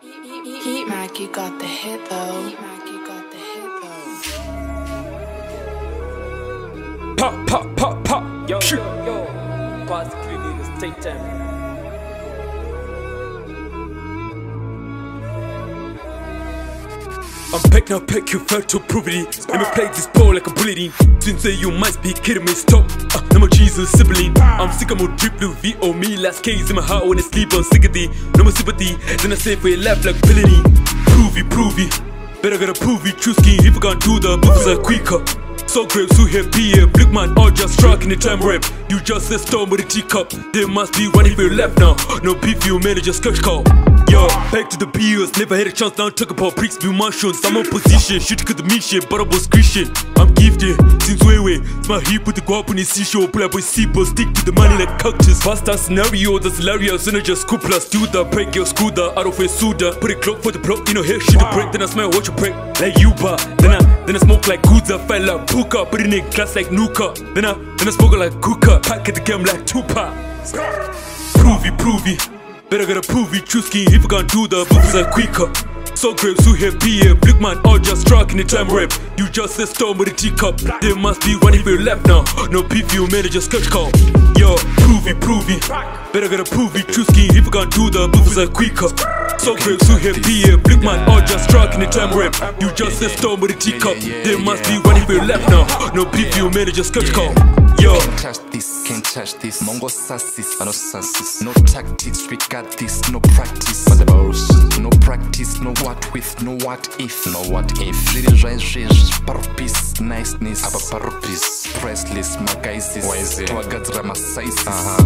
Heat Mac, you got the hit though. You got the hit though. Pop, pop, pop, pop. Yo, yo, yo. Clean niggas, take time. I'm back now, pack you felt to prove it. Let me play this ball like a bulletin. Since say you might be kidding me, stop. Uh, no more Jesus sibling. I'm sick of more drip blue V on me. Last case in my heart when I sleep on sympathy. No more sympathy. Then I say for your life like Pillini. Prove it, prove it. Better gotta prove it. True skin, if I can't do the books are quicker. So grapes who here be a blick man all just struck in the time rap. You just a storm with a teacup. There must be one if you left now. No beef, you just catch call. Yo, back to the bills. Never had a chance now. Talk about bricks, be mushrooms. I'm on position. Shoot could the mission, but I was Christian. I'm gifted since way way. it's my hip with the guap on the seashore. Pull up with but stick to the money like cactus. Faster scenario, that's hilarious. And I just scoop plus do the break your scooter out of a suda. Put a clock for the block, you know, here shit to break. Then I smell what you break like you bar. Then I then I smoke like Guza, fella, puka, put it in a glass like Nuka. Then I then I smoke like Kuka, pack at the game like Tupac. Prove it, Better get a prove it, true skin if you can't do the books are quicker. So grapes who here be a blick man all just struck in the time rap. You just a storm with a teacup. There must be one if you left now. No beef, you it just catch call. Yo, prove it, prove it. Better get a prove it, true skin if you can't do the books are quicker. So grapes who here be a blick man all just struck in the time rap. You just a storm with a teacup. There must be one if you left now. No beef, you it just catch call. Yo. Can't touch this, can't touch this. Mongo sassis, I no sassis. No tactics, we got this. No practice, but the boss. No practice, no what with, no what if, no what if. Little rise, parupis, niceness. Aba parupis, priceless, magaisis. Wise, twagadzira masaisis. Aha.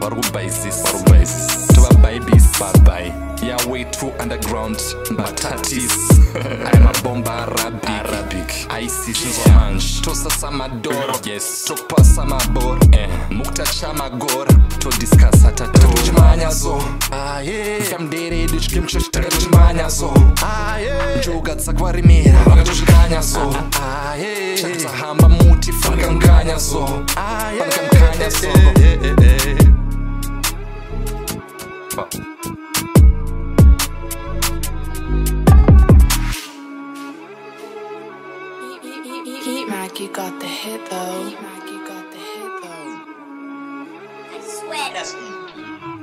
Varubaisis, varubaisis. Tuvabaibis, babai. yeah way through underground batatis i'm a bomba arabic, arabic. aisizwa manje tosasa madoro yes. Tokupasa mabor eh. mukutatsha magora todiskasa tatimhanyazo ah, ifamderedi eh, chikimcho chitakatimhanyazo ah, njogatsakuvaremera vakatozvikanyazo ah, chatahamba muti fakanganya so panakamkanyaso Mac, you got the hit though. Mac, you got the hit though. I swear.